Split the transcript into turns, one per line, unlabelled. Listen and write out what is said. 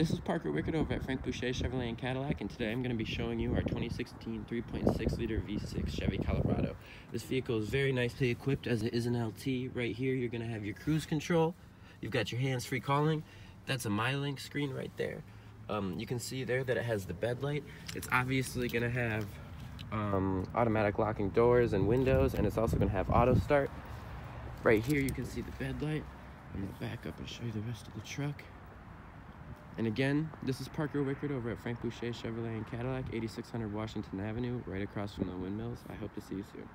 This is Parker Wickett over at Frank Boucher Chevrolet and Cadillac, and today I'm going to be showing you our 2016 3.6 liter V6 Chevy Colorado. This vehicle is very nicely equipped as it is an LT. Right here, you're going to have your cruise control. You've got your hands-free calling. That's a MyLink screen right there. Um, you can see there that it has the bed light. It's obviously going to have um, automatic locking doors and windows, and it's also going to have auto start. Right here, you can see the bed light. I'm going to back up and show you the rest of the truck. And again, this is Parker Wickard over at Frank Boucher Chevrolet and Cadillac, 8600 Washington Avenue, right across from the windmills. I hope to see you soon.